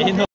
Eh no.